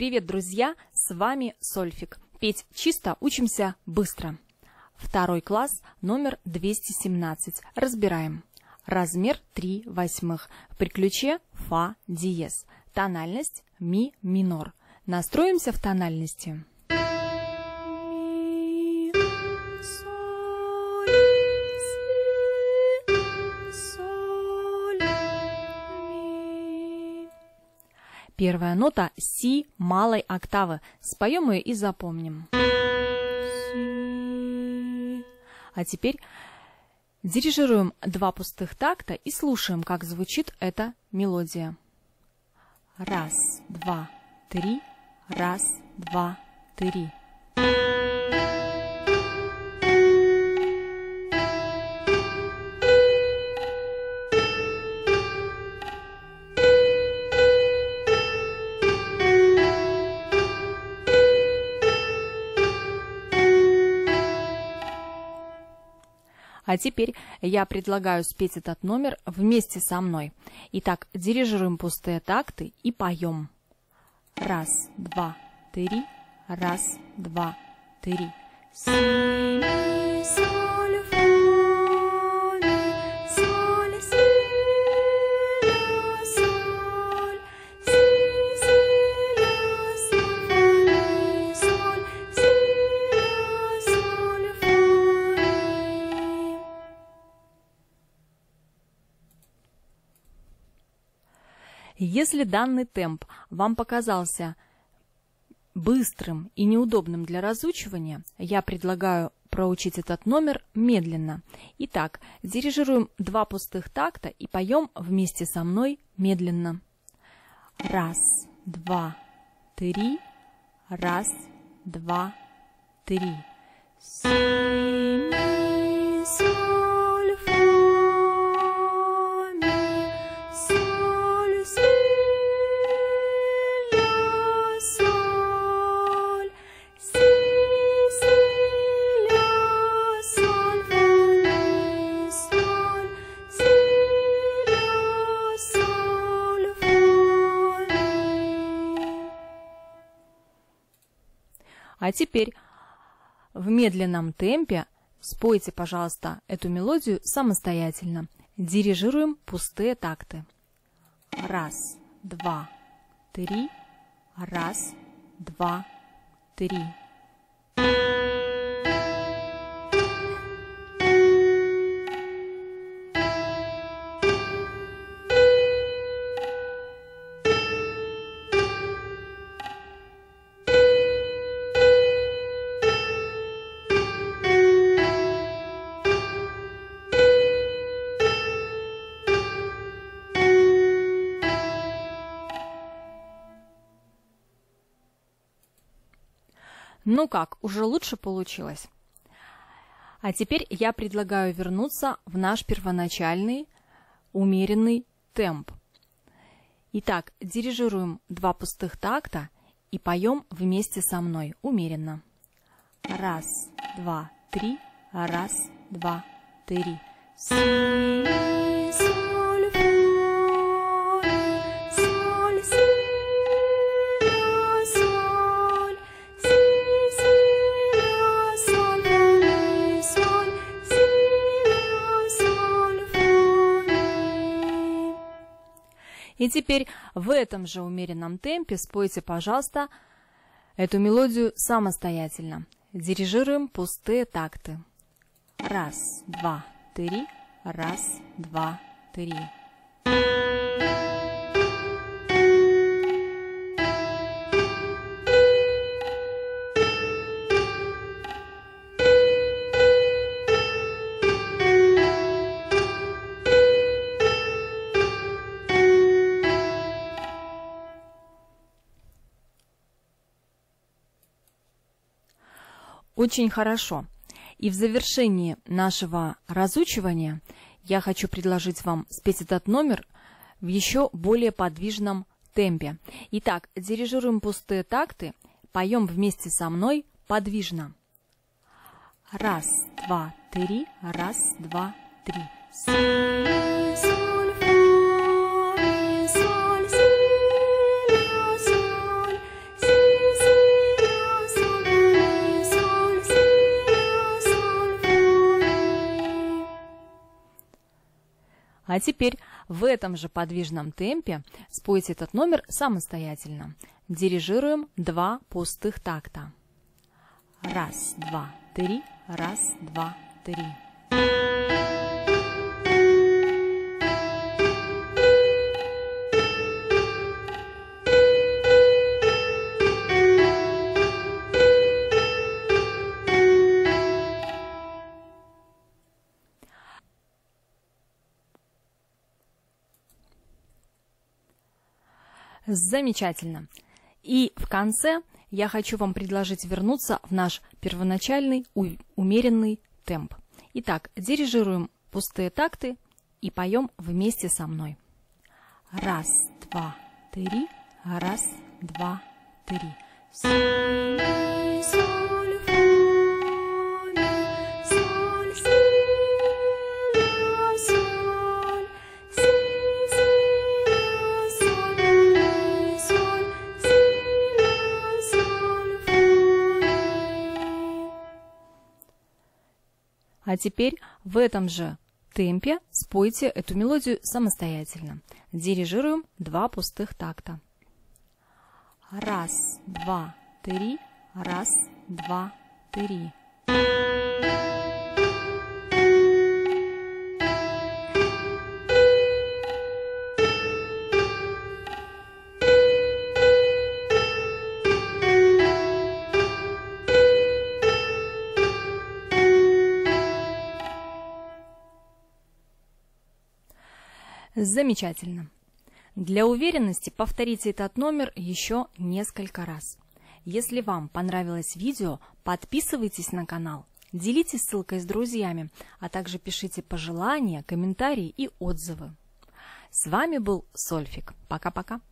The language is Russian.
Привет, друзья! С вами Сольфик. Петь чисто учимся быстро. Второй класс, номер 217. Разбираем. Размер 3 восьмых. При ключе фа диез. Тональность ми минор. Настроимся в тональности. Первая нота си малой октавы. Споем ее и запомним. А теперь дирижируем два пустых такта и слушаем, как звучит эта мелодия. Раз, два, три, раз, два, три. А теперь я предлагаю спеть этот номер вместе со мной. Итак, дирижируем пустые такты и поем. Раз, два, три, раз, два, три. си, Если данный темп вам показался быстрым и неудобным для разучивания, я предлагаю проучить этот номер медленно. Итак, дирижируем два пустых такта и поем вместе со мной медленно. Раз, два, три, раз, два, три. Си, А теперь в медленном темпе спойте, пожалуйста, эту мелодию самостоятельно. Дирижируем пустые такты. Раз, два, три, раз, два, три. Ну как, уже лучше получилось? А теперь я предлагаю вернуться в наш первоначальный умеренный темп. Итак, дирижируем два пустых такта и поем вместе со мной умеренно. Раз, два, три, раз, два, три. Си, И теперь в этом же умеренном темпе спойте, пожалуйста, эту мелодию самостоятельно. Дирижируем пустые такты. Раз, два, три, раз, два, три. Очень хорошо. И в завершении нашего разучивания я хочу предложить вам спеть этот номер в еще более подвижном темпе. Итак, дирижируем пустые такты, поем вместе со мной подвижно. Раз, два, три, раз, два, три. Си, ми, А теперь в этом же подвижном темпе спойте этот номер самостоятельно. Дирижируем два пустых такта. Раз, два, три, раз, два, три. Замечательно. И в конце я хочу вам предложить вернуться в наш первоначальный умеренный темп. Итак, дирижируем пустые такты и поем вместе со мной. Раз, два, три, раз, два, три. А теперь в этом же темпе спойте эту мелодию самостоятельно. Дирижируем два пустых такта. Раз, два, три, раз, два, три. Замечательно. Для уверенности повторите этот номер еще несколько раз. Если вам понравилось видео, подписывайтесь на канал, делитесь ссылкой с друзьями, а также пишите пожелания, комментарии и отзывы. С вами был Сольфик. Пока-пока.